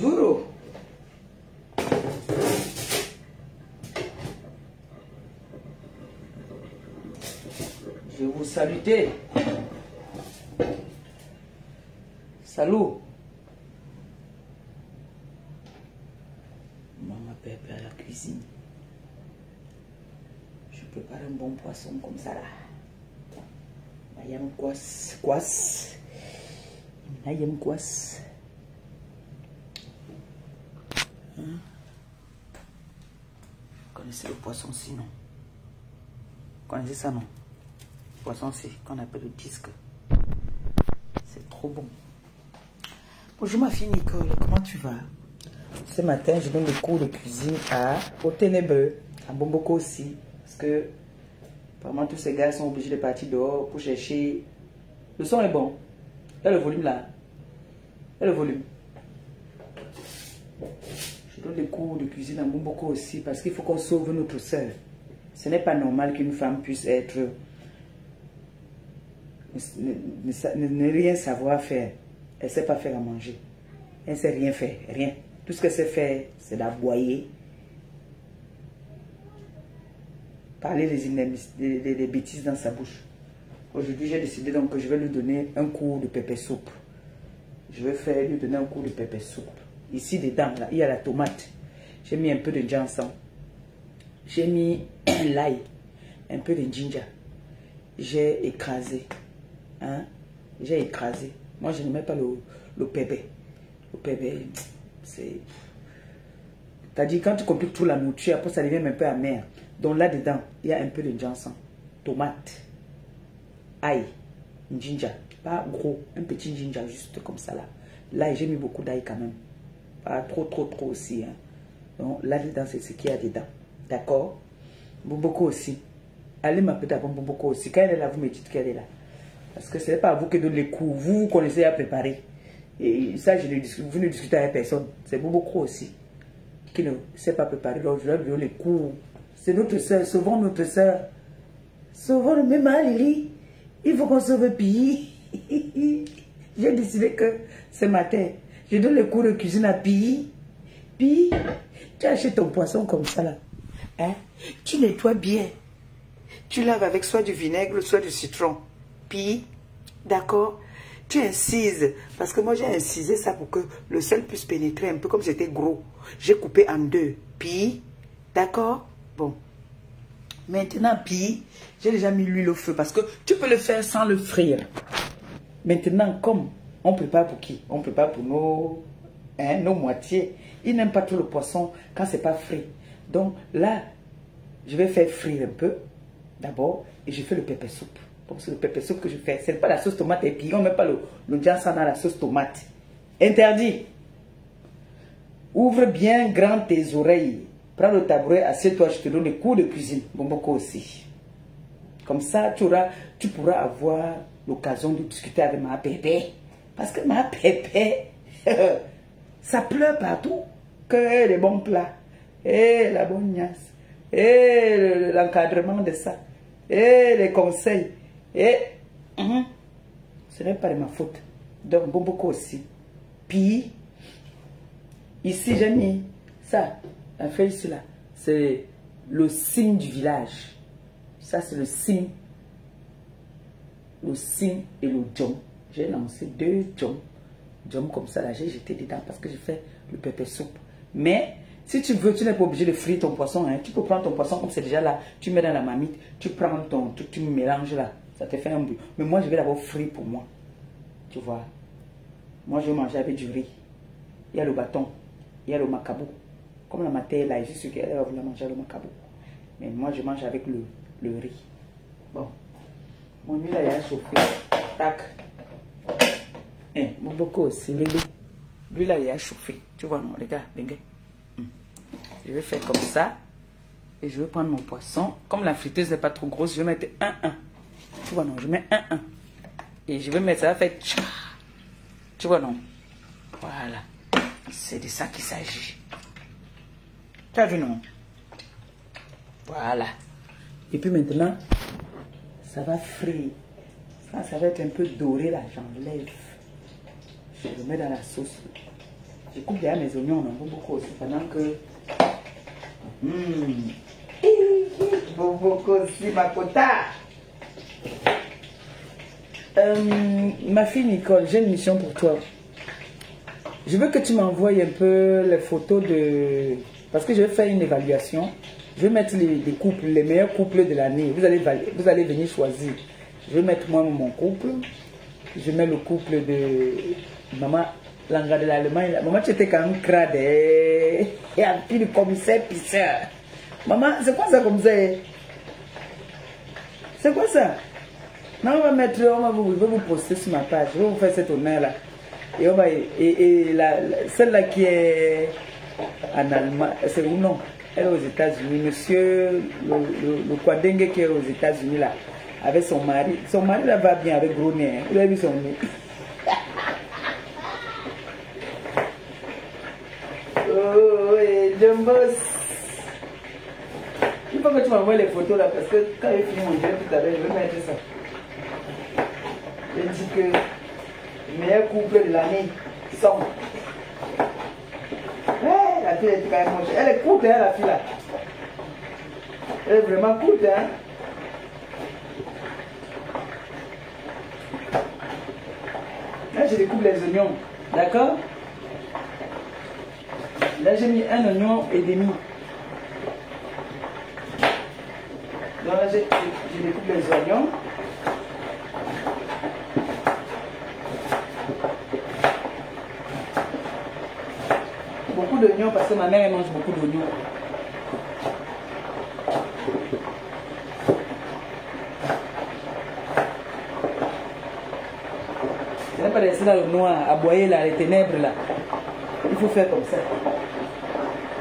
Bonjour. Je vous salue. Salut. Maman Pépé à la cuisine. Je prépare un bon poisson comme ça là. Mayam kwas, kwas. Mayam. Hein? Vous connaissez le poisson sinon Vous connaissez ça non? Poisson c'est qu'on appelle le disque. C'est trop bon. Bonjour ma fille Nicole, comment tu vas? Ce matin, je donne le cours de cuisine à au à Bomboko aussi. Parce que vraiment tous ces gars sont obligés de partir dehors pour chercher. Le son est bon. Il y le volume là. Il y le volume. Donne des cours de cuisine à Bomboko aussi parce qu'il faut qu'on sauve notre soeur. Ce n'est pas normal qu'une femme puisse être ne, rien savoir faire. Elle ne sait pas faire à manger. Elle ne sait rien faire, rien. Tout ce qu'elle sait faire, c'est d'aboyer, parler des, des, des, bêtises dans sa bouche. Aujourd'hui, j'ai décidé donc que je vais lui donner un cours de pépé soupe. Je vais faire lui donner un cours de pépé soupe. Ici, dedans, là, il y a la tomate. J'ai mis un peu de jansan. J'ai mis l'ail, un peu de ginger. J'ai écrasé. Hein? J'ai écrasé. Moi, je ne mets pas le, le pépé. Le pépé, c'est... C'est-à-dire, quand tu compliques tout la nourriture, après, ça devient un peu amer. Donc là-dedans, il y a un peu de jansan, tomate, ail, ginger. Pas gros, un petit ginger juste comme ça là. Là, j'ai mis beaucoup d'ail quand même. Pas trop, trop, trop aussi. Hein. Donc là-dedans, c'est ce qu'il y a dedans. D'accord? Bouboko aussi. Allez m'appeler d'abord Bouboko aussi. Quand elle est là, vous me dites qu'elle est là. Parce que ce n'est pas à vous que donne les coups. Vous, vous connaissez à préparer. Et ça, je ne, vous ne discutez avec personne. C'est Bouboko aussi. Qui ne sait pas préparer. Donc, je leur donne les cours. C'est notre soeur. Sauvons notre soeur. Sauvons le même Lily. Il faut qu'on sauve le pays. J'ai décidé que ce matin, je donne les cours de cuisine à Pi. Pi, tu achètes ton poisson comme ça là. Hein? Tu nettoies bien. Tu laves avec soit du vinaigre, soit du citron. Puis, d'accord Tu incises. Parce que moi, j'ai incisé ça pour que le sel puisse pénétrer un peu comme c'était gros. J'ai coupé en deux. Puis, d'accord? Bon. Maintenant, puis, j'ai déjà mis l'huile au feu parce que tu peux le faire sans le frire. Maintenant, comme on prépare pour qui? On prépare pour nos, hein, nos moitiés. Ils n'aiment pas tout le poisson quand c'est pas frit. Donc là, je vais faire frire un peu d'abord et je fais le pépé soupe. Donc c'est le pépé soupe que je fais. Ce n'est pas la sauce tomate et puis on ne pas le, le la sauce tomate. Interdit. Ouvre bien grand tes oreilles. Prends le tabouret, assieds-toi, je te donne les cours de cuisine. Bon, beaucoup aussi. Comme ça, tu, auras, tu pourras avoir l'occasion de discuter avec ma bébé. Parce que ma bébé, ça pleure partout. Que les bons plats. Et la bonne niasse. Et l'encadrement de ça. Et les conseils. Et ce n'est pas de ma faute. Donc, bon, beaucoup aussi. Puis, ici, j'ai mis ça. La feuille ici, là. C'est le signe du village. Ça, c'est le signe. Le signe et le jom. J'ai lancé deux jom. Jom comme ça, là, j'ai jeté dedans parce que j'ai fait le pépé soupe. Mais, si tu veux, tu n'es pas obligé de frire ton poisson. Hein. Tu peux prendre ton poisson comme c'est déjà là. Tu mets dans la marmite. Tu prends ton truc, tu mélanges là. Ça te fait un but. Mais moi, je vais d'abord frire pour moi. Tu vois. Moi, je vais manger avec du riz. Il y a le bâton. Il y a le macabou. Comme la matière là, je suis qu'elle va vouloir manger le macabou. Mais moi, je mange avec le, le riz. Bon. Mon huile là, il a chauffé. Tac. Eh, mon beaucoup aussi, Lui là, il a chauffé. Tu vois, non, regarde, regarde. Je vais faire comme ça. Et je vais prendre mon poisson. Comme la friteuse n'est pas trop grosse, je vais mettre un 1. Tu vois, non, je mets un 1. Et je vais mettre ça, va faire. Tu vois, non Voilà. C'est de ça qu'il s'agit. Tu as vu, non? Voilà. Et puis maintenant, ça va frire. Ça, ça va être un peu doré là, j'enlève. Je mets dans la sauce. je coupe déjà mes oignons, non, beaucoup aussi, pendant que... Mmh. Aussi, ma quota. Euh, ma fille Nicole, j'ai une mission pour toi. Je veux que tu m'envoies un peu les photos de... Parce que je vais faire une évaluation. Je vais mettre les, couples, les meilleurs couples de l'année. Vous allez, vous allez venir choisir. Je vais mettre moi mon couple. Je mets le couple de maman Langa de l'Allemagne. Maman, tu étais quand même crade. Et un de commissaire pisseur. Maman, c'est quoi ça comme ça C'est quoi ça Non, on va mettre, on va vous, vous poster sur ma page. Je vais vous faire cet honneur-là. Et, on va, et, et celle-là qui est en Allemagne, c'est où non? Elle est aux États-Unis. Monsieur, le, le, qui est aux États-Unis là, avec son mari. Son mari là va bien avec gros. Hein. Vous avez vu son nez? et. Il faut que tu m'envoies les photos là parce que quand il finit mon jeu tout à l'heure, je vais mettre ça. Je dis que meilleur couple de l'année sont. Ouais, la fille est quand même moche. Elle est courte, hein, la fille là. Elle est vraiment courte, hein. Là, je découpe les oignons. D'accord? Là, j'ai mis un oignon et demi. Donc là, je découpe les oignons. beaucoup d'oignons parce que ma mère mange beaucoup d'oignons. Je n'ai pas laissé dans le noir, à boyer là, les ténèbres là. Il faut faire comme ça.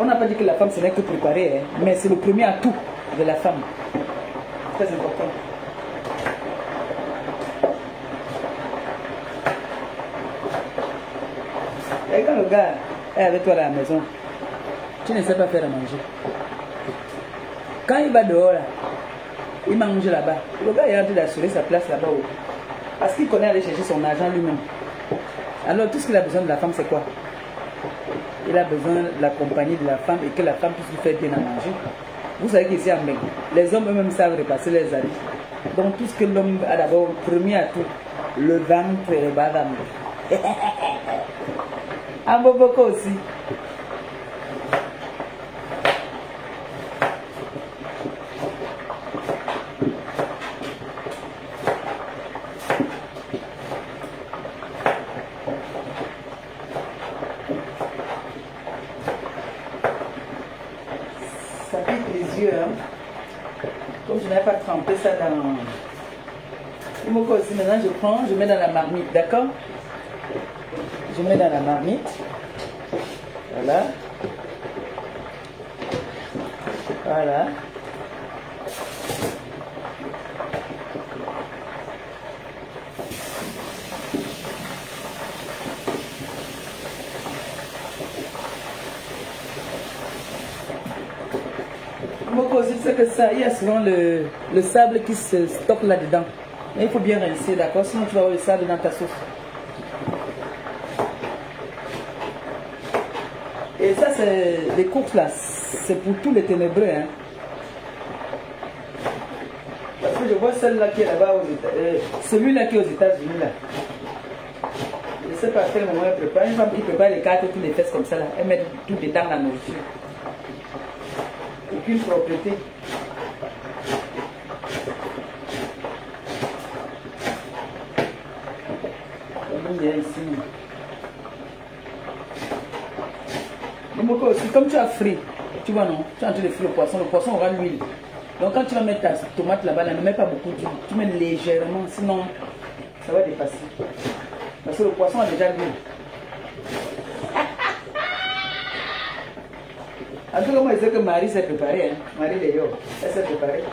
On n'a pas dit que la femme ce n'est que préparer, mais c'est le premier atout de la femme. Très important. Et quand le gars est avec toi à la maison, tu ne sais pas faire à manger. Quand il va dehors, là, il mange là-bas. Le gars est en train d'assurer sa place là-bas. Parce qu'il connaît aller chercher son argent lui-même. Alors tout ce qu'il a besoin de la femme, c'est quoi? Il a besoin de la compagnie de la femme et que la femme puisse lui faire bien à manger. Vous savez qu'ici en Beng, les hommes eux-mêmes savent repasser les habits. Donc tout ce que l'homme a d'abord, premier à tout, le ventre et le bas Un beaucoup aussi. Ça pique les yeux. Hein. Comme je n'avais pas trempé ça dans... Il me maintenant je prends, je mets dans la marmite, d'accord? Je mets dans la marmite. Voilà. Voilà. aussi, c'est que ça, il y a souvent le, le sable qui se stocke là-dedans. Mais il faut bien rincer, d'accord? Sinon, tu vas avoir le sable dans ta sauce. Et ça, c'est les courses là, c'est pour tous les ténébreux. Hein. Parce que je vois celle-là qui est là-bas aux États euh, celui-là qui est aux États-Unis là. Je ne sais pas à quel moment elle prépare. Une femme qui prépare les cartes et toutes les fesses comme ça là, elle met tout dedans dans la nourriture. Aucune propriété. A ici. comme tu as frit, tu vois non, tu as en train de frire le poisson, le poisson aura l'huile. Donc quand tu vas mettre ta tomate là-bas, ne mets pas beaucoup d'huile, tu mets légèrement, sinon ça va dépasser. Parce que le poisson a déjà l'huile. En tout cas, moi que Marie s'est préparée, hein. Marie Léo, elle s'est préparée.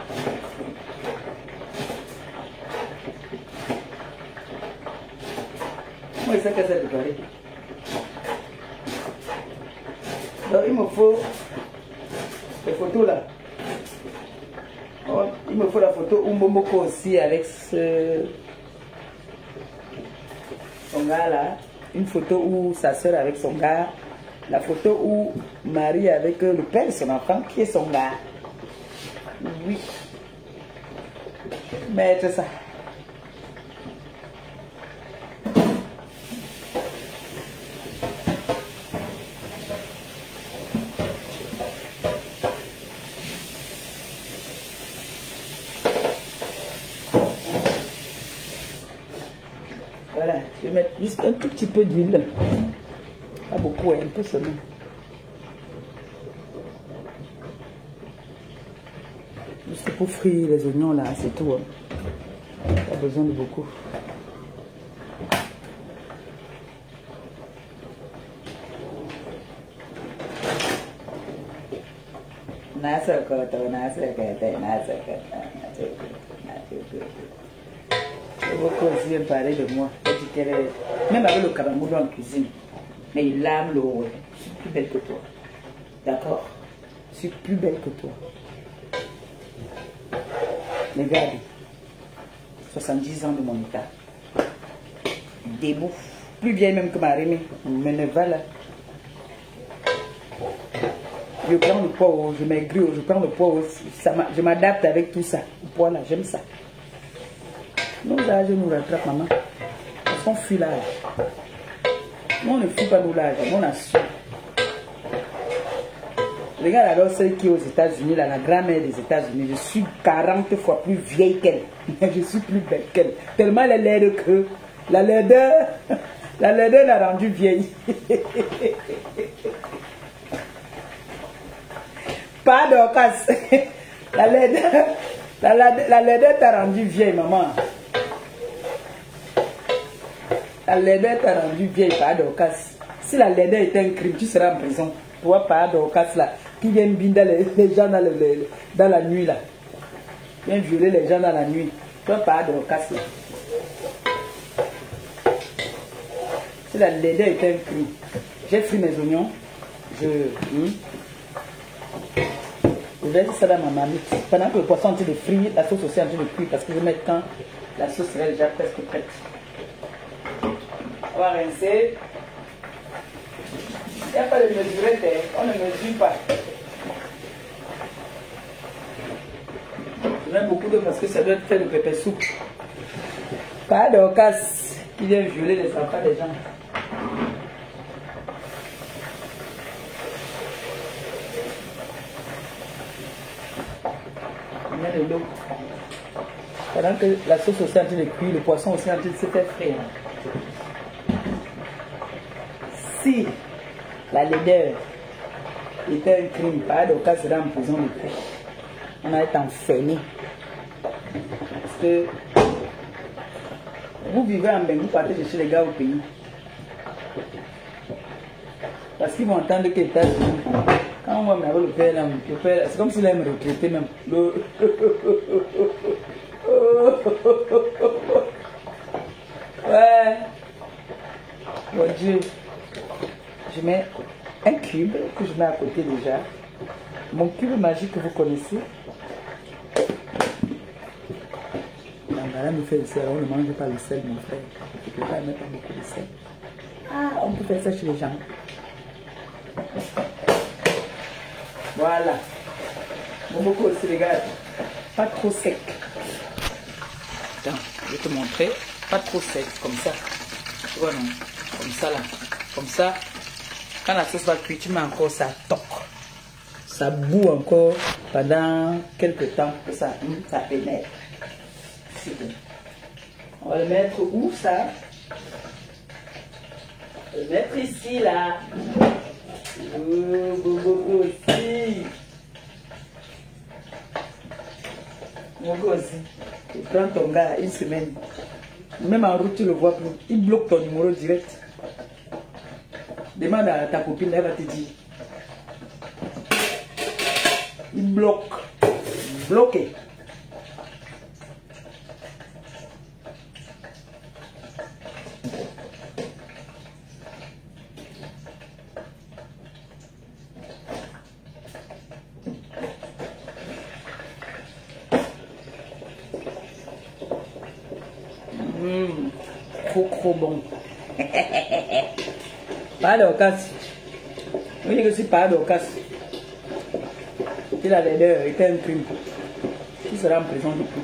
Donc il me faut les photos là. Oh, il me faut la photo Umbomoko aussi avec ce son gars là. Une photo où sa soeur avec son gars La photo où Marie avec le père de son enfant, qui est son gars. Oui. Mettre ça. Voilà, je vais mettre juste un tout petit peu d'huile. Pas beaucoup, hein, un peu seulement. Juste pour frire les oignons là, c'est tout. Hein. Pas besoin de beaucoup. Koto. Beaucoup aussi me parler de moi. Même avec le cabamoudou en cuisine. Mais il aime le ouais. Je suis plus belle que toi. D'accord? Je suis plus belle que toi. Regarde. 70 ans de mon état. Debout. Plus vieille même que ma Rémi. Mais ne va là. Je prends le poids, je maigris, je prends le poids, ça je m'adapte avec tout ça. Le poids là, j'aime ça. Nos âges nous rattrapent, maman. Qu'on fuit l'âge. On ne fuit pas nos âges, on assume. Regarde alors celle qui est aux États-Unis, la grand-mère des États-Unis? Je suis 40 fois plus vieille qu'elle. Je suis plus belle qu'elle. Tellement elle est laide que la laideur, la laideur l'a rendue vieille. Pas d'occasion. La laideur, la, la, la laideur t'a rendu vieille, maman. La laideur t'a rendu vieille, pas d'occasion. Si la laideur était un crime, tu seras en prison. Toi, pas d'occasion là, qui vient binder les, gens dans, la nuit là. Vient violer les gens dans la nuit. Toi, pas d'occasion là. Si la laideur était un crime, j'ai frit mes oignons. Je. Hmm, je verse ça dans ma marmite. Pendant que le poisson est en train de frire, la sauce aussi est en train de cuire parce que je vais mettre quand la sauce sera déjà presque prête. On va rincer. Il n'y a pas de mesurette, hein. on ne mesure pas. Je mets beaucoup d'eau parce que ça doit être fait de pépé soupe. Pas d'ocas qui vient violer les enfants des gens. met de l'eau. Pendant que la sauce aussi est en train de cuire, le poisson aussi est en train de se faire frire. La laideur était un crime, pas de cas serait en prison de paix. On a été enfermé. Parce que vous vivez en Bengue, vous partez chercher les gars au pays. Parce qu'ils vont entendre que États-Unis quand on voit le père le c'est comme s'il allait me retraiter même. Le... Ouais. Mon Dieu. Je mets un cube que je mets à côté déjà. Mon cube magique que vous connaissez. Là, me fait le sel. On ne mange pas le sel, mon frère. Je ne peux pas mettre beaucoup de sel. Ah, on peut faire ça chez les gens. Voilà. Bon, beaucoup aussi, regarde. Pas trop sec. Attends, je vais te montrer. Pas trop sec, comme ça. Tu vois, non? Comme ça, là. Comme ça. Quand la sauce va cuire, tu mets encore ça toc. Ça boue encore pendant quelques temps que ça, ça pénètre. On va le mettre où, ça? Le mettre ici, là. Oh, beaucoup aussi. Beaucoup aussi. Tu prends ton gars une semaine. Même en route, tu le vois. Il bloque ton numéro direct. Demande à ta copine, elle va te dire. Il bloque. Bloqué. Mmh, de casse. Oui, je suis pas d'Ocas. Il a l'air était un crime. Qui sera en prison depuis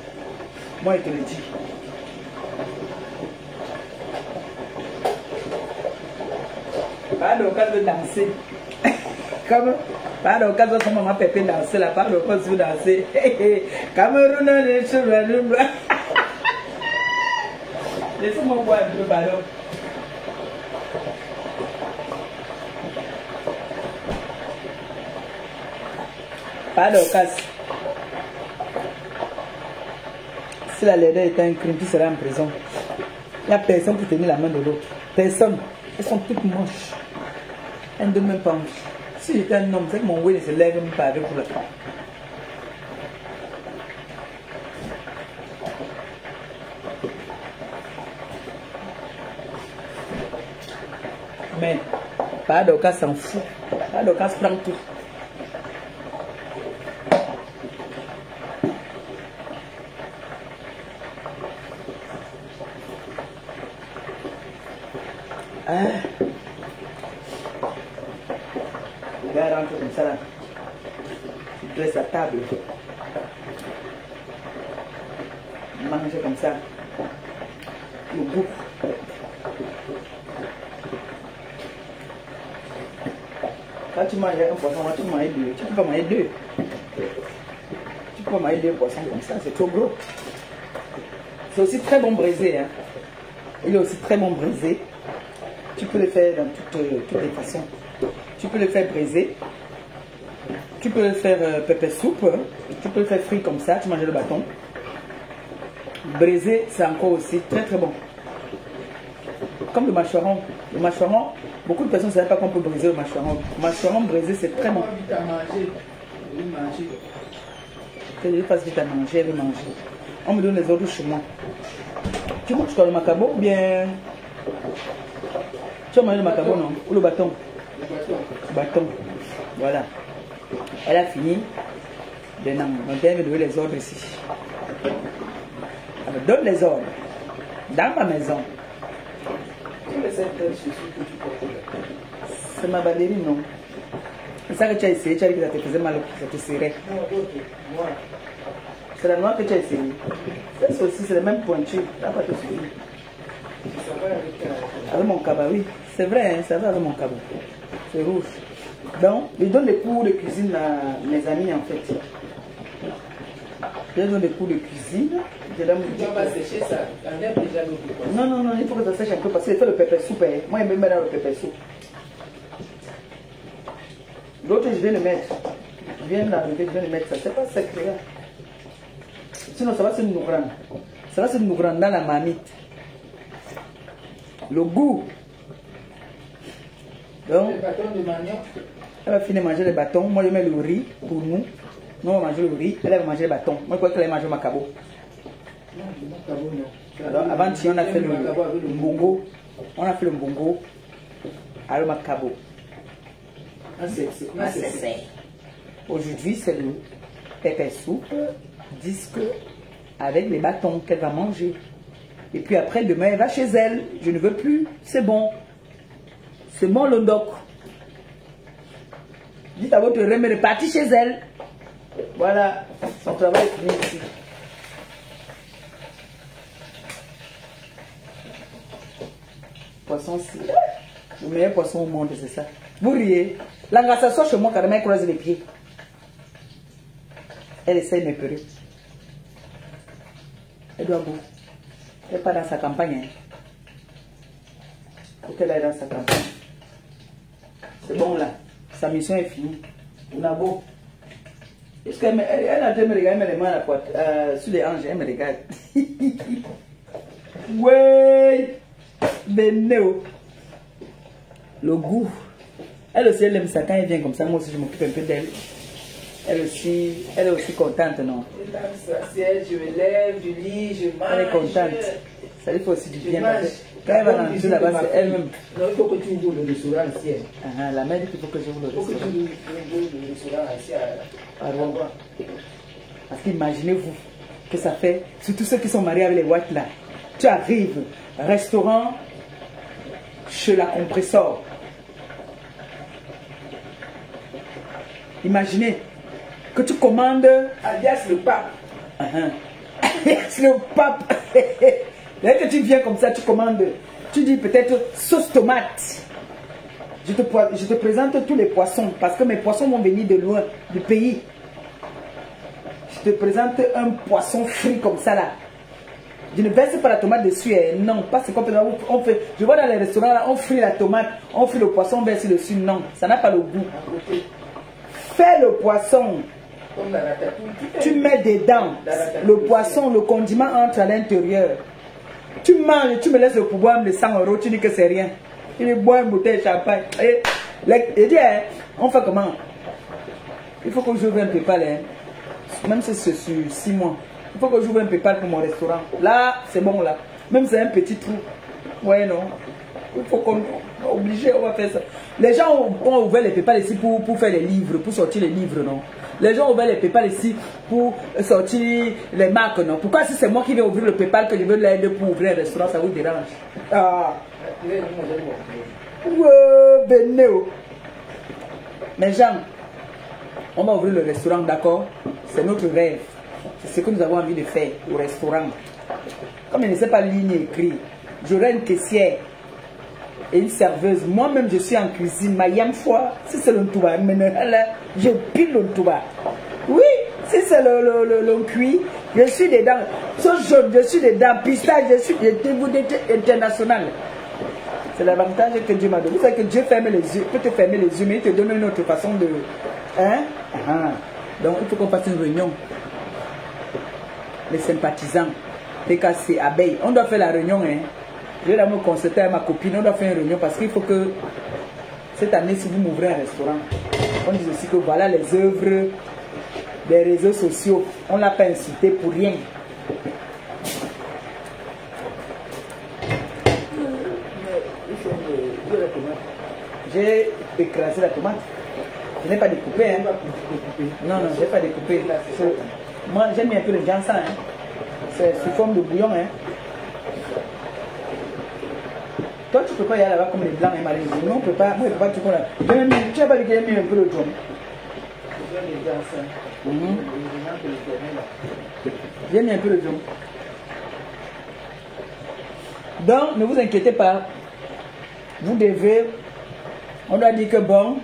Moi, je te le dis. Pas d'Ocas de danser. Comme? Pas d'occasion, comme maman Pépé danser là, pas d'occasion de danser. Cameroun, les cheveux, Laissez-moi boire un peu, pardon. Pas d'occasion. Si la laideur est un crime, tu seras en prison. Il n'y a personne pour tenir la main de l'autre. Personne. Elles sont toutes moches. Elles ne donnent même pas. Si j'étais un homme, c'est que mon oui se lève même pas avec le temps. Mais, pas d'occasion s'en fout. Pas d'occasion prend tout. Ah. Le gars rentre comme ça là. Il dresse la table. Il mange bouffe. Quand tu manges un poisson, tu manges deux. Tu peux manger deux. Tu peux manger deux poissons comme ça, c'est trop gros. C'est aussi très bon braisé. Hein. Il est aussi très bon braisé. Tu peux le faire dans toutes, toutes les façons. Tu peux le faire braiser. Tu peux le faire euh, pépé soupe. Tu peux le faire frit comme ça. Tu manges le bâton. Braisé, c'est encore aussi très très bon. Comme le mâchoron. Le mâchoron, beaucoup de personnes ne savent pas qu'on peut briser le mâchoron. Le mâchoron braisé, c'est très bon. Je ne pas vite à manger, elle veut manger. On me donne les ordres chez moi. Tu manges quoi le macabo ou bien tu as mangé le macabo, non? Ou le bâton? Le bâton. Bâton. Voilà. Elle a fini. Maintenant, elle me donner les ordres ici. Me donne les ordres. Dans ma maison. C'est ma ballerine, non? C'est ça que tu as essayé, tu as dit que ça te faisait mal, ça te serrait. C'est la noire que tu as essayé. Ça aussi, c'est le même pointu. Ça va te euh, Avec mon cabas, oui. C'est vrai, hein, ça va avec mon cabas. C'est rouge. Donc, je donne des cours de cuisine à mes amis, en fait. Je donne des cours de cuisine. Je vas sécher ça. Déjà. Non, non, non, il faut que ça sèche un peu parce qu'il fait le pépé soupe. hein. Moi, il me met dans le pépé soupe. L'autre, je viens le mettre. Je viens d'arriver, je viens le mettre ça. C'est pas sec, regarde. Sinon, ça va se nourrir. Ça va se nourrir dans la marmite. Le goût. Donc, Le bâton de manioc. elle va finir de manger les bâtons. Moi, je mets le riz pour nous. Nous, on va manger le riz. Elle va manger les bâtons. Moi, je crois qu'elle manger le macabo. Le. Alors, avant, si on a fait le, le le mbongo. On a fait le mbongo à le macabo. Ah, ah, c'est- Aujourd'hui, c'est le pépé soupe, disque avec les bâtons qu'elle va manger. Et puis après, demain, elle va chez elle. Je ne veux plus. C'est bon. C'est bon le doc. Dites à votre reine, elle est partie chez elle. Voilà, son travail est fini ici. Poisson, c'est le meilleur poisson au monde, c'est ça. Vous riez. L'anga s'assoit chez moi, carrément, elle croise les pieds. Elle essaie de m'épeurer. Elle doit boire. Elle n'est pas dans sa campagne. Hein. Qu'elle est dans sa campagne. C'est bon là. Sa mission est finie. On a beau. Parce qu'elle me- elle, elle est en train de me regarder, elle met les mains à la poitrine, euh, sur les hanches, elle me regarde. ouais! Beneo. Le goût. Elle aussi, elle aime ça quand elle vient comme ça. Moi aussi, je m'occupe un peu d'elle. Elle aussi, elle est aussi contente, non? Je me lève, je lis, je mange. Elle est contente. Ça lui fait aussi du bien. mange. parce que Quand elle va rentrer cuisine là-bas, c'est elle-même. Non, il faut que tu ouvres le restaurant ici. Ah, ah, la mère dit qu'il faut que vous le Il faut que tu restaurant. ouvres le restaurant ici. à- À Rwanda. Parce qu'imaginez-vous que ça fait, surtout ceux qui sont mariés avec les whites là, tu arrives, restaurant chez la compresseur. Imaginez que tu commandes Alias le pape. Uh-huh. C'est le pape. Dès que tu viens comme ça, tu commandes. Tu dis peut-être sauce tomate. Je te, je te présente tous les poissons parce que mes poissons vont venir de loin, du pays. Je te présente un poisson frit comme ça là. Je ne verse pas la tomate dessus. hein. Non, pas c'est complètement. On fait, je vois dans les restaurants là, on frit la tomate, on frit le poisson, on verse dessus. Non, ça n'a pas le goût. Fais le poisson. Tu mets dedans le poisson, le condiment entre à l'intérieur. Tu manges, tu me laisses le pouvoir de 100 euros, tu dis que c'est rien. Il boit une bouteille de champagne. Et, il dit, hein, on fait comment? Il faut que j'ouvre un PayPal, hein. même si c'est sur 6 mois. Il faut que j'ouvre un PayPal pour mon restaurant. Là, c'est bon, là. Même si c'est un petit trou. Ouais, non. Il faut qu'on obligé, on va faire ça. Les gens ont, ont ouvert les PayPal ici pour, pour faire les livres, pour sortir les livres, non? Les gens ouvert les PayPal ici pour sortir les marques, non? Pourquoi si c'est moi qui vais ouvrir le PayPal que je veux l'aider pour ouvrir un restaurant, ça vous dérange? Ah gens, Ouais, Benéo. Mais Jean, on va ouvrir le restaurant, d'accord? C'est notre rêve. C'est ce que nous avons envie de faire au restaurant. Comme je ne sais pas lire ni écrire, j'aurai une caissière et une serveuse. Moi-même, je suis en cuisine. Ma yam fois, si c'est le touba, je pile le touba. Oui, si c'est le, le, le, le cuit, je suis dedans. Je suis dedans. Pistache, je suis international. C'est l'avantage que Dieu m'a donné. Vous savez que Dieu ferme les yeux, peut te fermer les yeux, mais il te donne une autre façon de. Hein? Ah. Donc il faut qu'on fasse une réunion. Les sympathisants, PKC, abeilles. On doit faire la réunion. Hein? Je vais me consulter à ma copine. On doit faire une réunion parce qu'il faut que cette année, si vous m'ouvrez un restaurant, on dit aussi que voilà les œuvres des réseaux sociaux. On ne l'a pas insulté pour rien. J'ai écrasé la tomate. Je n'ai pas découpé. Hein. Non, non, je n'ai pas découpé. Moi, j'aime bien un peu le jansan. Hein. C'est sous forme de bouillon. Hein. Toi, tu ne peux pas y aller là-bas comme les blancs et malins. Nous, on peut pas. Moi, je peux pas tout là. Tu n'as pas dit que j'ai mis un peu de ça. Mhm. J'ai mis un peu de jaune. Donc, ne vous inquiétez pas. Vous devez. On doit dire que bon.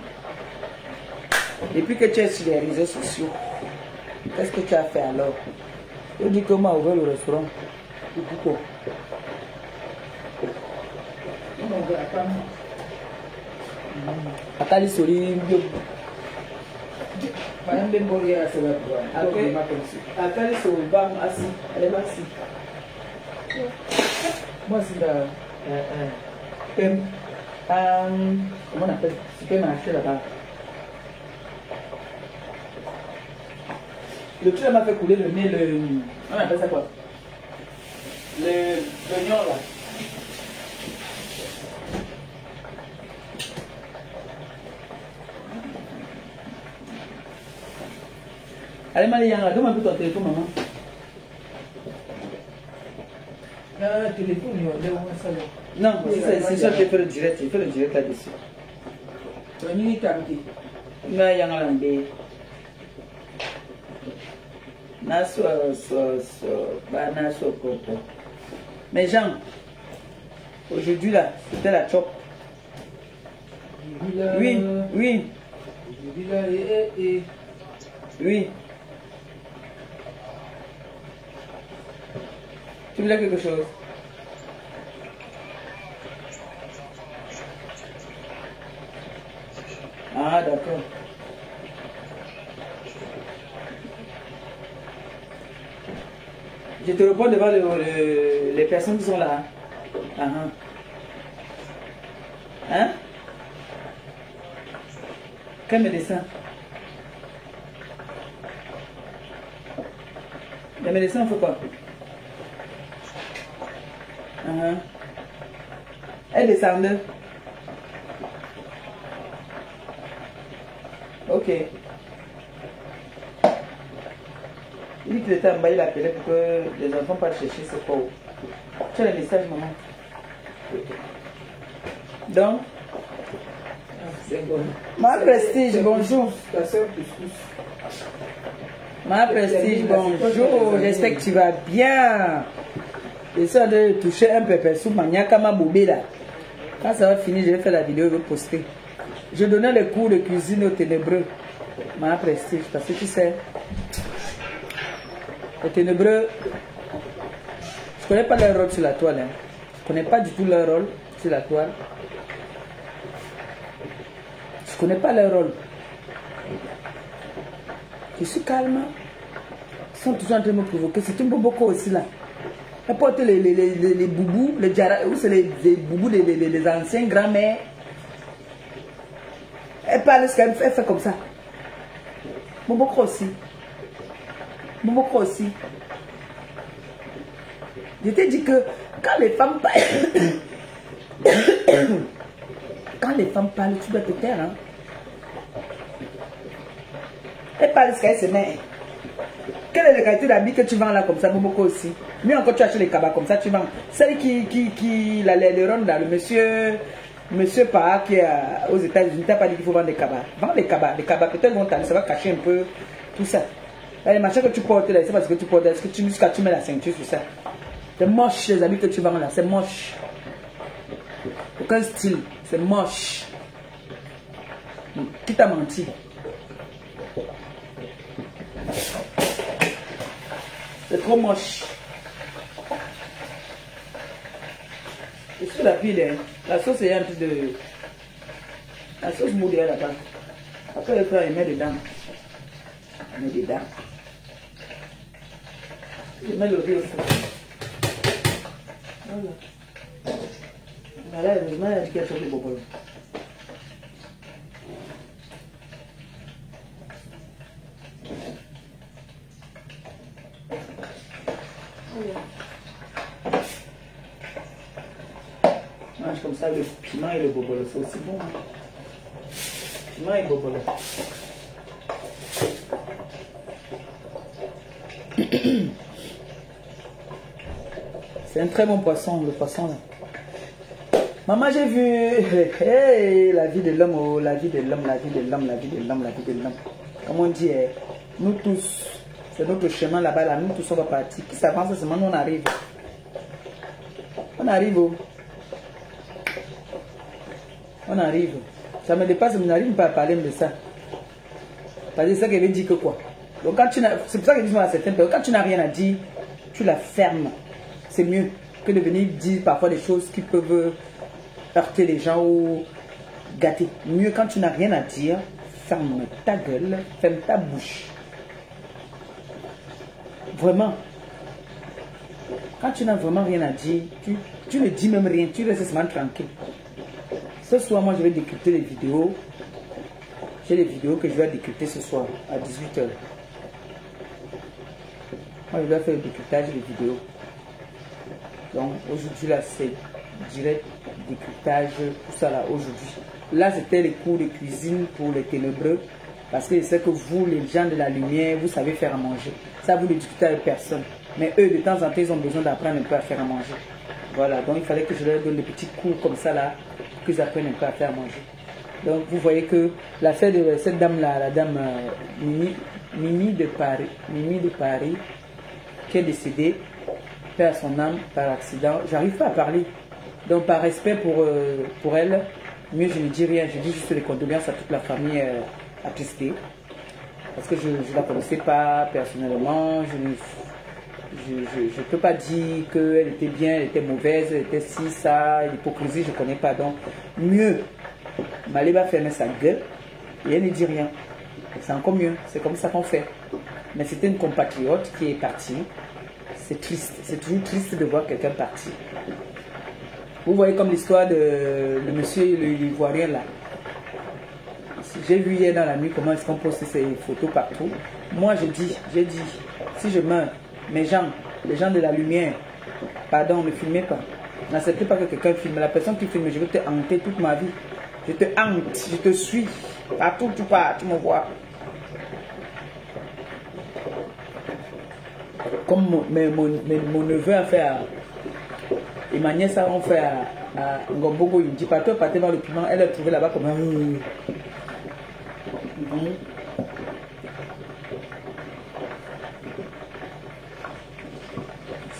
Depuis que tu es sur les réseaux sociaux, qu'est-ce que tu as fait alors? Je dis que moi, ouvert le restaurant. Pourquoi Ils m'ont vu à Pam. Atali Sori, Bio- Madame Bembori a la voix. Après-. Atali Sori, bam, assis. Elle est assise. Moi, c'est la. Euh, euh, Pem, euh, comment on appelle? Supermarché là-bas. Le truc là m'a fait couler le nez, le. On appelle ça quoi? Le. L'oignon là. Allez, donne-moi un peu ton téléphone, maman. Ah, téléphone, il y a. Non, c'est ça, c'est sûr que j'ai fait le direct, j'ai fait le direct là-dessus. Tu as mis Tamki. nga yang lambe na so mais Jean aujourd'hui là c'était la chop oui oui et, et, et. oui tu quelque chose. Ah d'accord. Je te réponds devant le- le- les personnes qui sont là. Ah, ah. Hein? Quel médecin? Les médecins font quoi? Ah. Elle descend. Ok. Il dit qu'il était en bas, il appelait pour que les enfants partent chercher ce pauvre. Tu as le message, maman. Donc, bon. Ma prestige, bonjour. Ta soeur. Ma prestige, bonjour. J'espère que tu vas bien. J'essaie de toucher un sous ma nyakama bobé là. Quand ça va finir, je vais faire la vidéo, je vais poster. Je donnais les cours de cuisine aux ténébreux. Ma prestige, parce que tu sais, les ténébreux, je connais pas leur rôle sur la toile. Hein. Je connais pas du tout leur rôle sur la toile. Je connais pas leur rôle. Je suis calme. Ils sont toujours en train de me provoquer. C'est un boboko aussi là. Elle porte les, les, les, les, boubous, les djara, ou c'est les, boubous des les, les, anciens grands-mères. Elle parle, ce qu'elle fait, fait comme ça. Boboko aussi. Boboko aussi. Je t'ai dit que quand les femmes parlent, quand les femmes parlent, tu dois te taire. Hein? Elle parle ce qu'elle se met. Quelle est la qualité d'habit que tu vends là comme ça, Boboko aussi? Mieux encore, tu achètes les cabas comme ça, tu vends. Celle qui, qui, qui la, rondes là, le monsieur, monsieur Parra qui est euh, aux États-Unis, t'as pas dit qu'il faut vendre des cabas. Vends les cabas. Les cabas, peut-être vont t'aller, ça va cacher un peu tout ça. Les machins que tu portes là, c'est parce que tu portes, est-ce que tu, jusqu'à tu mets la ceinture sur ça? C'est moche les habits que tu vends là, c'est moche. Aucun style, c'est moche. Qui t'a menti? C'est trop moche. Et sur la pile, hein, la sauce est un peu de. La sauce moudée là-bas. Après, le frère, il met dedans. Il met dedans. Je mets le riz au fond. Voilà. Voilà, je mets a sur le bobolo. mange comme ça le piment et le bobolo, c'est aussi bon. hein. Piment et bobolo. C'est un très bon poisson, le poisson là. Maman, j'ai vu la vie de l'homme, oh, la vie de l'homme, la vie de l'homme, la vie de l'homme, la vie de l'homme. Comme on dit, eh, nous tous, c'est notre chemin là-bas, là, nous tous on va partir. Qui s'avance seulement, on arrive. On arrive. oh. On arrive. Ça me dépasse, je n'arrive pas à parler de ça. Parce que c'est ça qu'elle veut dire que quoi? Donc quand tu c'est pour ça que je dis à certaines quand tu n'as rien à dire, tu la fermes. C'est mieux que de venir dire parfois des choses qui peuvent heurter les gens ou gâter. Mieux quand tu n'as rien à dire, ferme ta gueule, ferme ta bouche. Vraiment. Quand tu n'as vraiment rien à dire, tu, tu ne dis même rien, tu restes seulement tranquille. Ce soir, moi, je vais décrypter les vidéos. J'ai des vidéos que je vais décrypter ce soir à 18h. Moi, je vais faire le décryptage des vidéos. Donc, aujourd'hui, là, c'est direct décryptage, tout ça là, aujourd'hui. Là, c'était les cours de cuisine pour les ténébreux. Parce que je sais que vous, les gens de la lumière, vous savez faire à manger. Ça, vous ne discutez avec personne. Mais eux, de temps en temps, ils ont besoin d'apprendre un peu à faire à manger. Voilà, donc il fallait que je leur donne des petits cours comme ça là, qu'ils apprennent un à faire manger. Donc vous voyez que l'affaire de cette dame-là, la dame euh, Mimi, Mimi de Paris, Mimi de Paris, qui est décédée, perd son âme par accident. J'arrive pas à parler. Donc par respect pour, euh, pour elle, mieux je ne dis rien, je dis juste les condoléances à toute la famille euh, attristée. Parce que je ne la connaissais pas personnellement, je ne peux pas dire qu'elle était bien, elle était mauvaise, elle était ci, ça, l'hypocrisie, je ne connais pas. Donc, mieux, Malé va fermer sa gueule et elle ne dit rien. C'est encore mieux, c'est comme ça qu'on fait. Mais c'était une compatriote qui est partie. C'est triste, c'est toujours triste de voir quelqu'un partir. Vous voyez comme l'histoire de, de monsieur l'Ivoirien là. J'ai vu hier dans la nuit comment est-ce qu'on poste ces photos partout. Moi, je dis, j'ai dit, si je meurs, mes gens, les gens de la lumière, pardon, ne filmez pas. N'acceptez pas que quelqu'un filme. La personne qui filme, je vais te hanter toute ma vie. Je te hante, je te suis. Partout où tu pars, tu me vois. Comme mon, mon, mais mon neveu a fait à, et ma nièce a fait à, à Ngombogo, il me dit, partout, partez voir le piment. Elle a trouvé là-bas comme un... Mhm.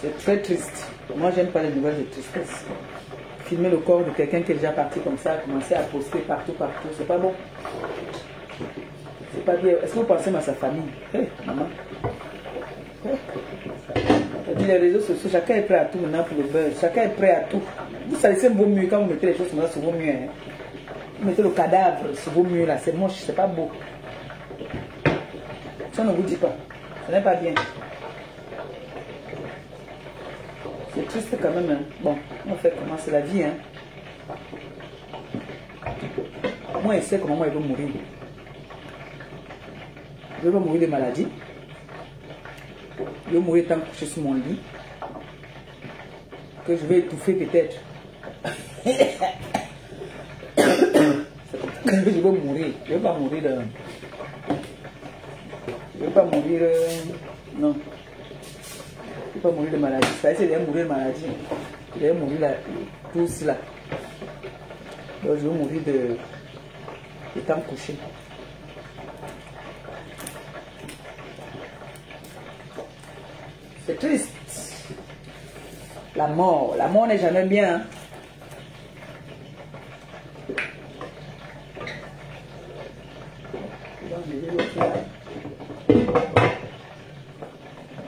C'est très triste. Moi, j'aime pas les nouvelles de tristesse. Filmer le corps de quelqu'un qui est déjà parti comme ça, commencer à poster partout, partout, c'est pas bon. C'est pas bien. Est-ce que vous pensez à sa famille? Hé, maman. Hey. les réseaux sociaux, chacun est prêt à tout maintenant pour le buzz. Chacun est prêt à tout. Vous savez, c'est vaut mieux quand vous mettez les choses comme ça, c'est. Hein. Vous mettez le cadavre, c'est vaut mieux là. C'est moche, c'est pas beau. Ça ne vous dit pas. Ce n'est pas bien. C'est triste quand même. Bon, on fait comment c'est la vie. Hein. Moi, il sait comment moi, il veut mourir. Je vais mourir de maladie. Je vais mourir tant que je suis sur mon lit. Que je vais étouffer peut-être. je vais mourir. Je ne vais pas mourir de... Je ne vais pas mourir... Euh, non. Mourir de maladie. Ça, c'est de mourir de maladie. Je vais mourir là, tout cela. Donc, je vais mourir de, de temps couché. C'est triste. La mort. La mort n'est jamais bien. Hein.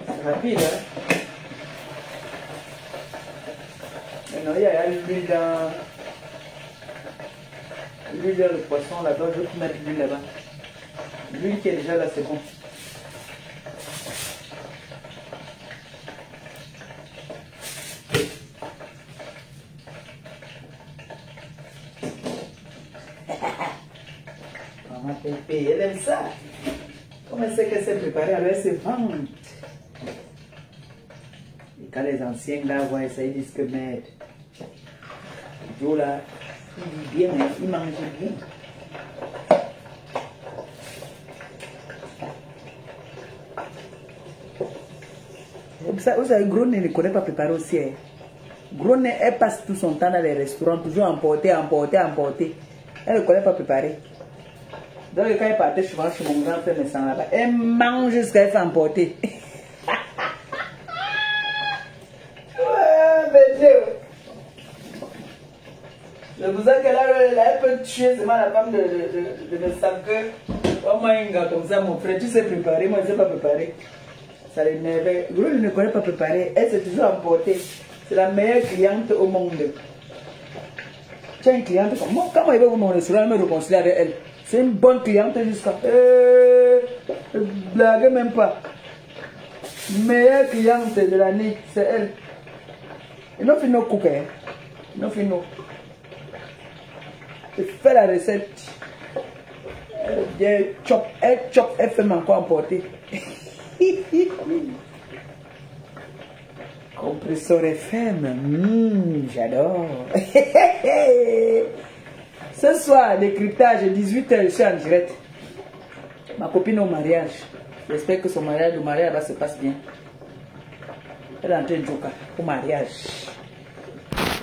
C'est rapide, hein? Maintenant, il y a l'huile dans... L'huile dans le poisson là-bas. Je vais mettre l'huile là-bas. L'huile qui est déjà là, c'est bon. elle aime ça. Comme elle sait qu'elle s'est préparée, alors elle se vante. Et quand les anciens là voient ça, ils disent que merde. Joe là, il vit bien, hein, il mange bien. Vous savez, Gros ne connaît pas préparer aussi. Hein. Gros elle passe tout son temps dans les restaurants, toujours emporter, emporter, emporter. Elle ne connaît pas préparer. Donc quand elle partait souvent chez mon grand-père me sent là-bas, elle mange jusqu'à elle s'emporter. ouais, mais Dieu. Pour ça qu'elle elle peut tuer seulement la femme de, de, de, de, de Oh my God, comme ça, mon frère, tu sais préparer, moi je ne sais pas préparer. Ça l'énervait. Gros, il ne connaît pas préparer. Elle s'est toujours emportée. C'est la meilleure cliente au monde. Tu as une cliente comme moi. Comment il va vous mon restaurant, me réconcilier avec elle c'est une bonne cliente jusqu'à. Euh, blague même pas. Meilleure cliente de l'année, c'est elle. Et nous finissons cooker. Nous finissons. Elle fait la recette. Elle chop, elle chop, elle fait encore emporter. Compresseur FM, mmh, j'adore. Ce soir, décryptage, 18h, je suis en direct. Ma copine au mariage. J'espère que son mariage, le mariage là, se passe bien. Elle est en train de jouer au mariage.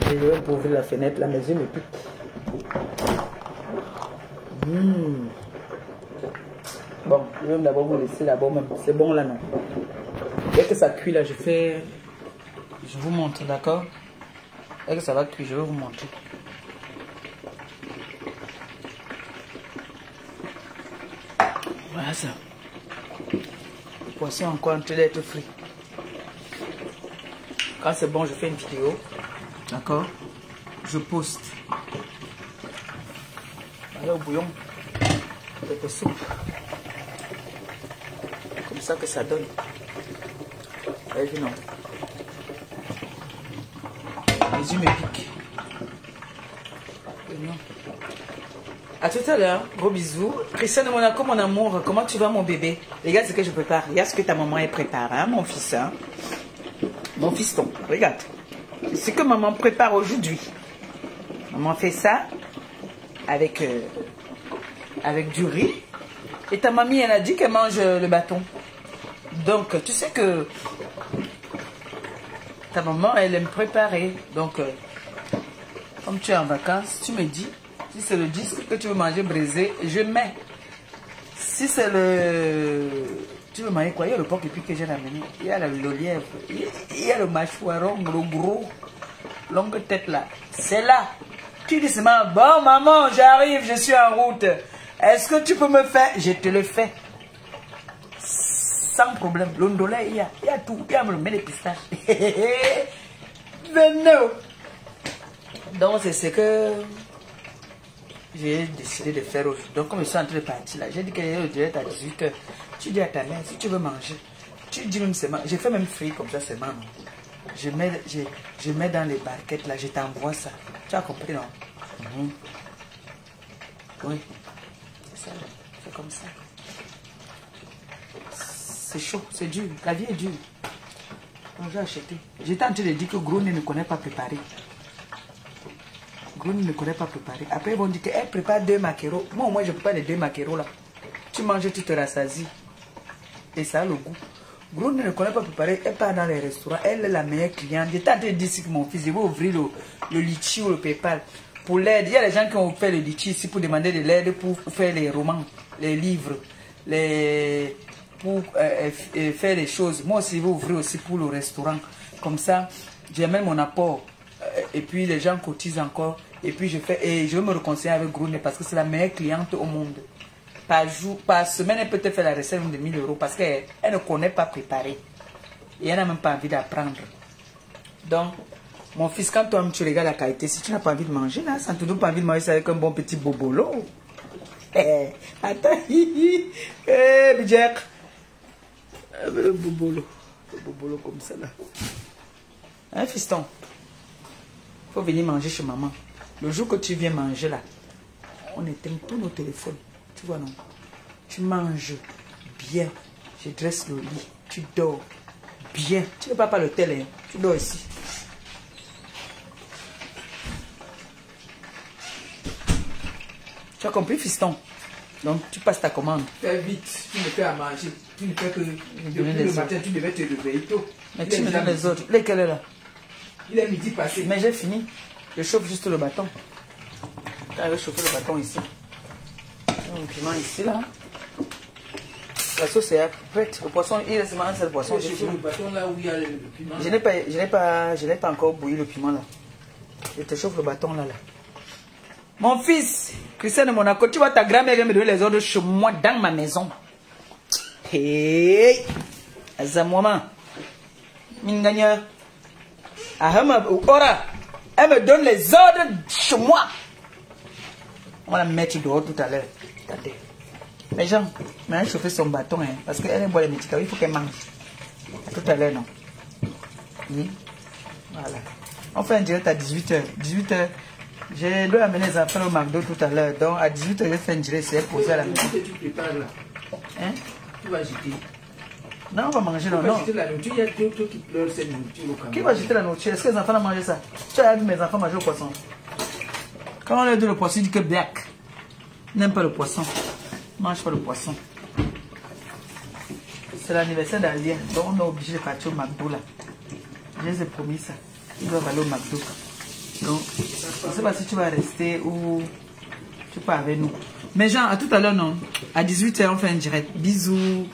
je vais ouvrir la fenêtre, la maison me pique. Hmm. Bon, je vais d'abord vous laisser d'abord même. C'est bon là, non Dès que ça cuit là, je fais... Je vous montre, d'accord? Dès que ça va cuire, je vais vous montrer. Voilà ça. Le poisson encore en train d'être frit. Quand c'est bon, je fais une vidéo. D'accord? Je poste. Bouillon, avec soupe. Comme ça que ça donne. Vous vu, non Les yeux me piquent. Non. A tout à l'heure. Gros bisous. Christiane de Monaco, mon amour, comment tu vas, mon bébé? Regarde ce que je prépare. Regarde ce que ta maman est préparé, hein, mon fils. Hein? Mon fiston. Regarde. Ce que maman prépare aujourd'hui. Maman fait ça avec, euh, avec du riz. Et ta mamie, elle a dit qu'elle mange le bâton. Donc, tu sais que ta maman, elle aime préparer. Donc, euh, Comme tu es en vacances, tu me dis, si c'est le disque que tu veux manger brisé, je mets. Si c'est le... Tu veux manger quoi? Il y a le porc épic que j'ai ramené. Il y a le, lièvre. Il y a le mâchoiron, le gros, longue tête là. C'est là. Tu dis seulement, bon maman, j'arrive, je suis en route. Est-ce que tu peux me faire? Je te le fais. Sans problème. L'ondolé, il y a, il y a tout. Il y a même les pistaches. Venez. Donc c'est ce que j'ai décidé de faire aujourd'hui. Donc comme je suis en train de partir là, j'ai dit que je direct à 18h. Tu dis à ta mère, si tu veux manger, tu dis même seulement, j'ai fait même frire comme ça seulement. Je mets, je, je mets dans les barquettes là, je t'envoie ça. Tu as compris non? Mhm. Oui, c'est ça, c'est comme ça. C'est chaud, c'est dur, la vie est dure. Donc j'ai acheté. J'étais en train de dire que Gros ne connaît pas préparer. Gros ne connaît pas préparer. Après, ils vont dire qu'elle prépare deux maquereaux. Moi, au moins, je prépare les deux maquereaux là. Tu manges, tu te rassasies. Et ça a le goût. Gros ne connaît pas préparer. Elle part dans les restaurants. Elle est la meilleure cliente. J'étais en train que mon fils, il va ouvrir le, le litchi ou le PayPal. Pour l'aide, il y a des gens qui ont fait le litchi ici pour demander de l'aide pour faire les romans, les livres, les pour euh, euh, euh, faire les choses. Moi aussi, je vais ouvrir aussi pour le restaurant. Comme ça, j'ai même mon apport. Et puis, les gens cotisent encore. Et puis, je fais, et je vais me réconcilier avec Grune parce que c'est la meilleure cliente au monde. Par jour, par semaine, elle peut te faire la recette de 1000 euros parce qu'elle elle ne connaît pas préparer. Et elle n'a même pas envie d'apprendre. Donc, mon fils, quand toi tu regardes la qualité, si tu n'as pas envie de manger, là, ça ne te pas envie de manger ça avec un bon petit bobolo. Eh, attends, eh, Jack. Ah, mais Le bobolo. Le bobolo comme ça là. Hein, fiston? faut venir manger chez maman. Le jour que tu viens manger là, on éteint tous nos téléphones. Tu vois, non? Tu manges bien. Je dresse le lit. Tu dors bien. Tu ne pars pas à l'hôtel, hein. Tu dors ici. Tu as compris, fiston? Donc, tu passes ta commande. Fais vite, tu me fais à manger. Tu ne fais que. Depuis le matin, tu devais te réveiller tôt. Mais tu me donnes les autres. Lesquels est là? Il est midi passé. Mais j'ai fini. Je chauffe juste le bâton. Quand je vais chauffer le bâton ici. Un piment ici, là. La sauce est prête. Le poisson, il reste seulement un seul poisson. Je n'ai pas, je n'ai pas, je n'ai pas encore bouilli le piment là. Je te chauffe le bâton là là. Mon fils, Christian de Monaco, tu vois ta grand-mère vient me donner les ordres chez moi dans ma maison. Hey, Azamouama, Minganya, Ahama, Ora, elle me donne les ordres chez moi. On va la mettre dehors tout à l'heure. Attendez. Mais Jean, maintenant chauffer son bâton, hein, parce qu'elle boire les médicaments, il faut qu'elle mange. Tout à l'heure, non Oui. Voilà. On fait un direct à 18h. 18h, je dois amener les enfants au McDo tout à l'heure. Donc à 18h, je fais un direct, c'est posé à la maison. Tu prépares là, Hein? tu vas jeter. Non, on va manger, non, non. jeter la nourriture. Il y a d'autres qui pleurent cette nourriture au. Qui va jeter la nourriture? Est-ce que les enfants ont mangé ça? Tu as vu mes enfants manger le poisson? Quand on leur dit le poisson, ils disent que black. Ils n'aiment pas le poisson. Mangent pas le poisson. C'est l'anniversaire d'Alia. Donc on est obligé de partir au McDo là. Je les ai promis ça. Ils doivent aller au McDo. Donc, je ne sais pas si tu vas rester ou tu pars avec nous. Mais Jean, à tout à l'heure, non. À 18h, on fait un direct. Bisous.